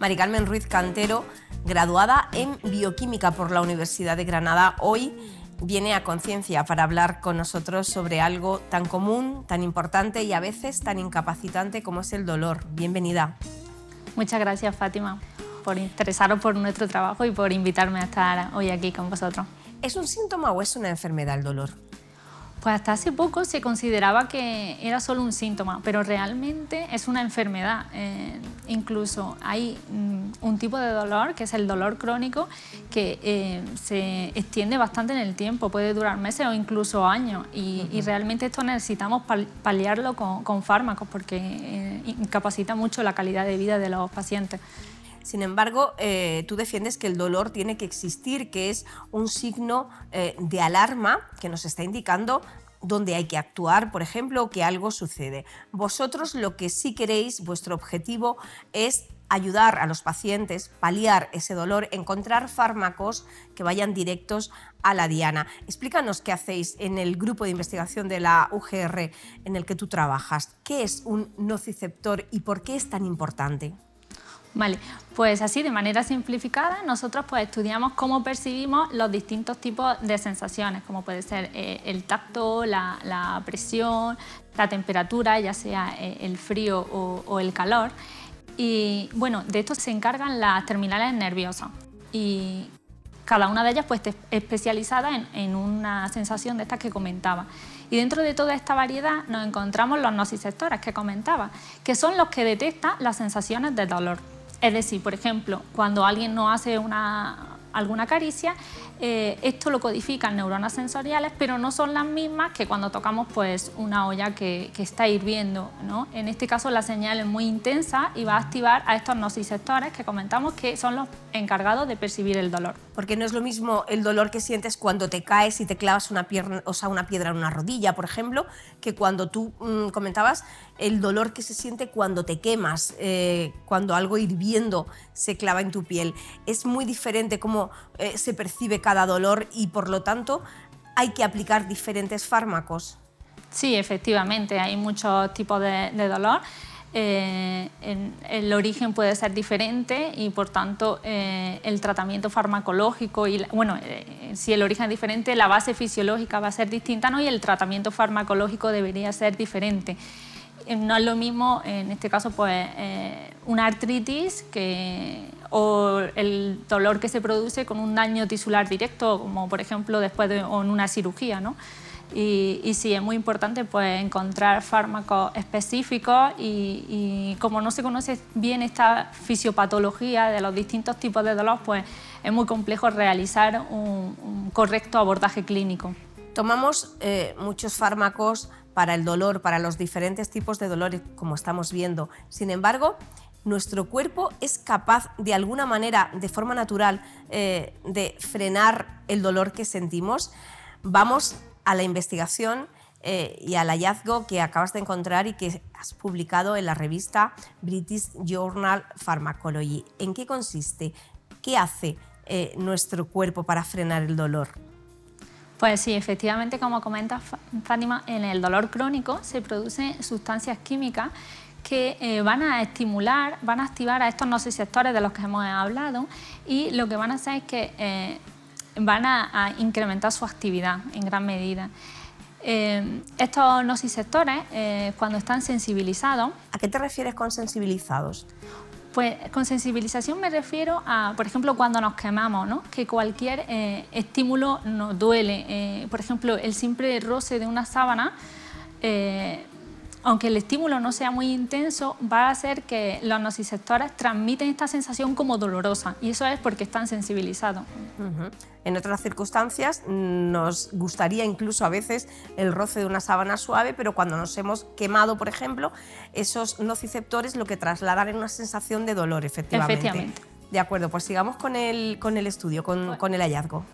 Mari Carmen Ruiz Cantero, graduada en bioquímica por la Universidad de Granada, hoy viene a conciencia para hablar con nosotros sobre algo tan común, tan importante y a veces tan incapacitante como es el dolor. Bienvenida. Muchas gracias, Fátima, por interesaros por nuestro trabajo y por invitarme a estar hoy aquí con vosotros. ¿Es un síntoma o es una enfermedad el dolor? Pues hasta hace poco se consideraba que era solo un síntoma, pero realmente es una enfermedad. Eh, incluso hay mm, un tipo de dolor, que es el dolor crónico, que eh, se extiende bastante en el tiempo, puede durar meses o incluso años. Y, realmente esto necesitamos paliarlo con, fármacos porque eh, incapacita mucho la calidad de vida de los pacientes. Sin embargo, tú defiendes que el dolor tiene que existir, que es un signo de alarma que nos está indicando donde hay que actuar, por ejemplo, que algo sucede. Vosotros lo que sí queréis, vuestro objetivo es ayudar a los pacientes, paliar ese dolor, encontrar fármacos que vayan directos a la diana. Explícanos qué hacéis en el grupo de investigación de la UGR en el que tú trabajas. ¿Qué es un nociceptor y por qué es tan importante? Vale, pues así de manera simplificada nosotros pues estudiamos cómo percibimos los distintos tipos de sensaciones, como puede ser eh, el tacto, la, presión, la temperatura, ya sea eh, el frío o, el calor. Y bueno, de esto se encargan las terminales nerviosas y cada una de ellas pues especializada en, en una sensación de estas que comentaba. Y dentro de toda esta variedad nos encontramos los nociceptores que comentaba, que son los que detectan las sensaciones de dolor. Es decir, por ejemplo, cuando alguien no hace alguna caricia, eh, esto lo codifican neuronas sensoriales, pero no son las mismas que cuando tocamos pues, una olla que, está hirviendo. ¿no? En este caso la señal es muy intensa y va a activar a estos nociceptores que comentamos que son los encargados de percibir el dolor. Porque no es lo mismo el dolor que sientes cuando te caes y te clavas una, pierna, o sea, una piedra en una rodilla, por ejemplo, que cuando tú mm, comentabas el dolor que se siente cuando te quemas, eh, cuando algo hirviendo se clava en tu piel. Es muy diferente cómo eh, se percibe cada dolor y por lo tanto hay que aplicar diferentes fármacos. Sí, efectivamente, hay muchos tipos de, dolor. Eh, el origen puede ser diferente y por tanto eh, el tratamiento farmacológico y bueno eh, si el origen es diferente la base fisiológica va a ser distinta ¿no? y el tratamiento farmacológico debería ser diferente no es lo mismo en este caso pues una artritis que o el dolor que se produce con un daño tisular directo, como por ejemplo después de una cirugía. ¿no? Y, sí, es muy importante pues, encontrar fármacos específicos y, como no se conoce bien esta fisiopatología de los distintos tipos de dolor, pues es muy complejo realizar un, correcto abordaje clínico. Tomamos eh, muchos fármacos para el dolor, para los diferentes tipos de dolor, como estamos viendo. Sin embargo, nuestro cuerpo es capaz de alguna manera, de forma natural, eh, de frenar el dolor que sentimos. Vamos a la investigación eh, y al hallazgo que acabas de encontrar y que has publicado en la revista British Journal Pharmacology. ¿En qué consiste? ¿Qué hace eh, nuestro cuerpo para frenar el dolor? Pues sí, efectivamente, como comenta Fátima, en el dolor crónico se producen sustancias químicas que eh, van a estimular, van a activar a estos nociceptores de los que hemos hablado y lo que van a hacer es que van a, incrementar su actividad en gran medida. Eh, estos nociceptores, cuando están sensibilizados... ¿A qué te refieres con sensibilizados? Pues con sensibilización me refiero a, por ejemplo, cuando nos quemamos, ¿no? que cualquier estímulo nos duele. por ejemplo, el simple roce de una sábana aunque el estímulo no sea muy intenso, va a hacer que los nociceptores transmiten esta sensación como dolorosa y eso es porque están sensibilizados. En otras circunstancias nos gustaría incluso a veces el roce de una sábana suave, pero cuando nos hemos quemado, por ejemplo, esos nociceptores lo que trasladan es una sensación de dolor, efectivamente. Efectivamente. De acuerdo, pues sigamos con el, con el estudio, con, con el hallazgo.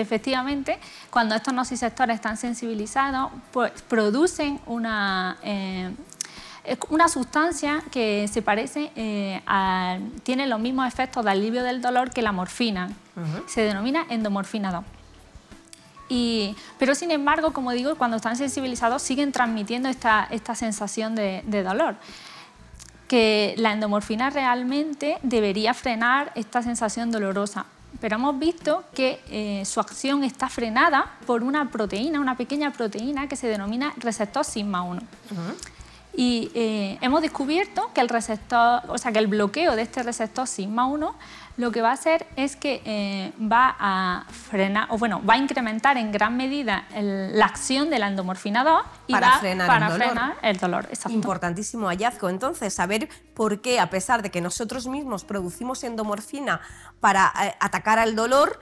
Efectivamente, cuando estos nociceptores están sensibilizados, pues producen una, eh, una sustancia que se parece, eh, a, tiene los mismos efectos de alivio del dolor que la morfina. Se denomina endomorfina 2. Y, pero sin embargo, como digo, cuando están sensibilizados siguen transmitiendo esta, esta sensación de, de dolor. que la endomorfina realmente debería frenar esta sensación dolorosa, pero hemos visto que eh, su acción está frenada por una proteína, una pequeña proteína que se denomina receptor sigma 1. Y eh, hemos descubierto que el receptor, o sea, que el bloqueo de este receptor sigma 1 lo que va a hacer es que eh, va a frenar, o bueno, va a incrementar en gran medida la acción de la endomorfina 2 y para, frenar, para el frenar el dolor. Importantísimo hallazgo. Entonces, saber por qué, a pesar de que nosotros mismos producimos endomorfina para eh, atacar al dolor,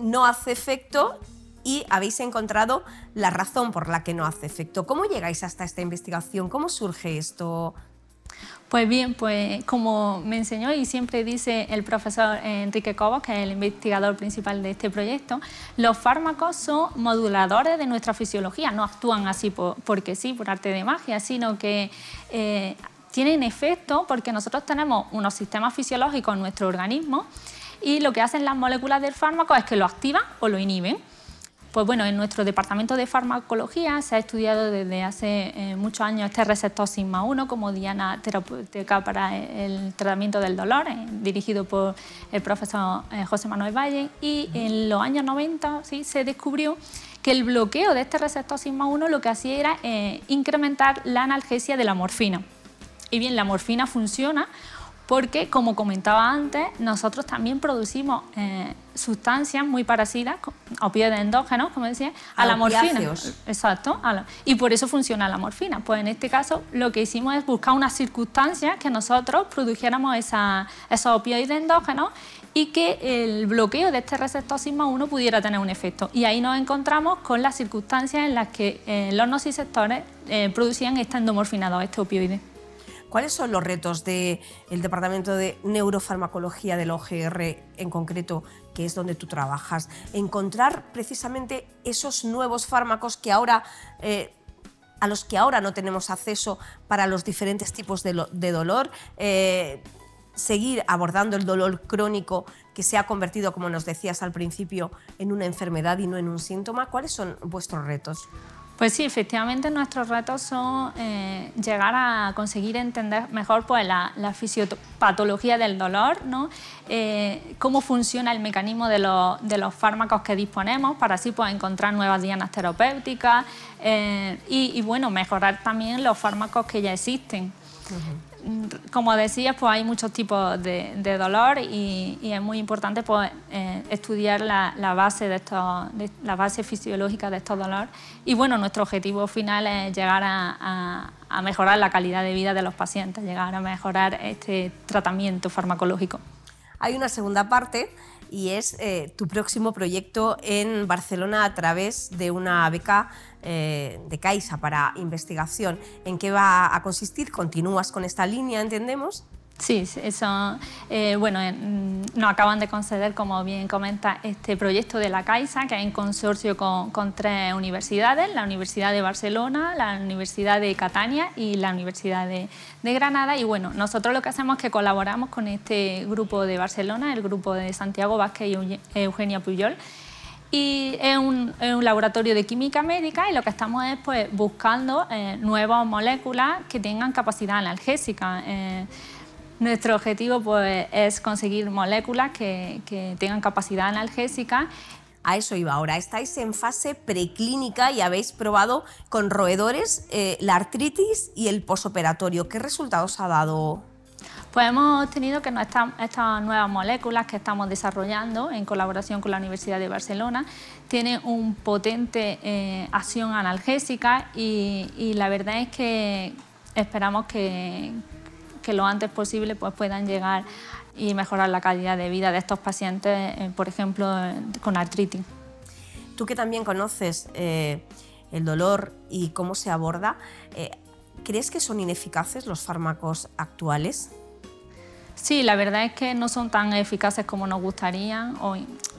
no hace efecto y habéis encontrado la razón por la que no hace efecto. ¿Cómo llegáis hasta esta investigación? ¿Cómo surge esto? Pues bien, pues como me enseñó y siempre dice el profesor Enrique Cobos, que es el investigador principal de este proyecto, los fármacos son moduladores de nuestra fisiología, no actúan así porque sí, por arte de magia, sino que eh, tienen efecto porque nosotros tenemos unos sistemas fisiológicos en nuestro organismo y lo que hacen las moléculas del fármaco es que lo activan o lo inhiben. Pues bueno, en nuestro departamento de farmacología se ha estudiado desde hace eh, muchos años este receptor sigma 1 como diana terapéutica para el tratamiento del dolor, eh, dirigido por el profesor eh, José Manuel Valle, y en los años 90 ¿sí? se descubrió que el bloqueo de este receptor sigma 1 lo que hacía era incrementar la analgesia de la morfina. Y bien, la morfina funciona porque, como comentaba antes, nosotros también producimos eh, sustancias muy parecidas, opioides endógenos, como decía, a, la morfina. Exacto. y por eso funciona la morfina. Pues en este caso lo que hicimos es buscar unas circunstancias que nosotros produjéramos esos opioides endógenos y que el bloqueo de este receptor sigma 1 pudiera tener un efecto. Y ahí nos encontramos con las circunstancias en las que eh, los nociceptores eh, producían esta endomorfina 2, este opioide. ¿Cuáles son los retos del Departamento de Neurofarmacología del OGR en concreto, que es donde tú trabajas? Encontrar precisamente esos nuevos fármacos que ahora... Eh, a los que ahora no tenemos acceso para los diferentes tipos de, dolor, eh, seguir abordando el dolor crónico que se ha convertido, como nos decías al principio, en una enfermedad y no en un síntoma. ¿Cuáles son vuestros retos? Pues sí, efectivamente nuestros retos son eh, llegar a conseguir entender mejor pues, la, fisiopatología del dolor, ¿no? Eh, cómo funciona el mecanismo de, los fármacos que disponemos para así pues, encontrar nuevas dianas terapéuticas eh, y, bueno, mejorar también los fármacos que ya existen como decías, pues hay muchos tipos de, dolor y, es muy importante pues, eh, estudiar la, base de estos, la base fisiológica de estos dolores. Y bueno, nuestro objetivo final es llegar a, mejorar la calidad de vida de los pacientes, llegar a mejorar este tratamiento farmacológico. Hay una segunda parte y es eh, tu próximo proyecto en Barcelona a través de una beca eh, de Caixa para investigación. ¿En qué va a consistir? ¿Continúas con esta línea, entendemos? Sí, eso, eh, bueno, nos acaban de conceder, como bien comenta, este proyecto de la Caixa, que es en consorcio con, tres universidades, la Universidad de Barcelona, la Universidad de Catania y la Universidad de, Granada. Y bueno, nosotros lo que hacemos es que colaboramos con este grupo de Barcelona, el grupo de Santiago Vázquez y Eugenia Puyol, y es un, laboratorio de química médica y lo que estamos es pues, buscando eh, nuevas moléculas que tengan capacidad analgésica. Eh, nuestro objetivo pues, es conseguir moléculas que, tengan capacidad analgésica a eso iba ahora. Estáis en fase preclínica y habéis probado con roedores eh, la artritis y el posoperatorio. ¿Qué resultados ha dado? Pues hemos tenido que estas nuevas moléculas que estamos desarrollando en colaboración con la Universidad de Barcelona tienen un potente eh, acción analgésica y la verdad es que esperamos que, que lo antes posible pues, puedan llegar y mejorar la calidad de vida de estos pacientes, eh, por ejemplo, con artritis. Tú que también conoces eh, el dolor y cómo se aborda, eh, ¿crees que son ineficaces los fármacos actuales? Sí, la verdad es que no son tan eficaces como nos gustaría.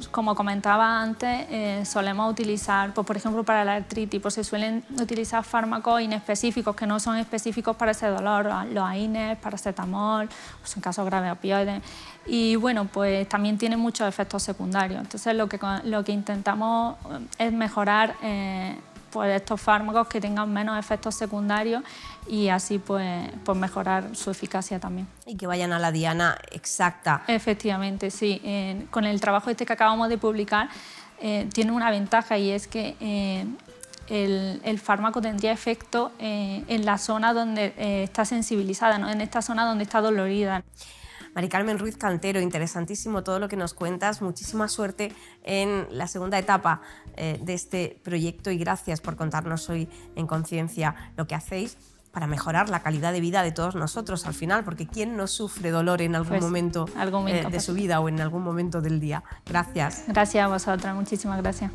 como comentaba antes, eh, solemos utilizar, pues, por ejemplo, para la artritis, pues se suelen utilizar fármacos inespecíficos que no son específicos para ese dolor, los AINES, paracetamol, pues en casos graves opioides. Y bueno, pues también tienen muchos efectos secundarios. Entonces lo que, lo que intentamos es mejorar... Eh, pues, estos fármacos que tengan menos efectos secundarios y así pues, pues mejorar su eficacia también. Y que vayan a la diana exacta. Efectivamente, sí. con el trabajo este que acabamos de publicar, eh, tiene una ventaja y es que eh, el, fármaco tendría efecto eh, en la zona donde está sensibilizada, ¿no? en esta zona donde está dolorida. Mari Carmen Ruiz Cantero, interesantísimo todo lo que nos cuentas. Muchísima suerte en la segunda etapa de este proyecto y gracias por contarnos hoy en Conciencia lo que hacéis para mejorar la calidad de vida de todos nosotros al final, porque ¿quién no sufre dolor en algún pues, momento, de su vida o en algún momento del día? Gracias. Gracias a vosotras, muchísimas gracias.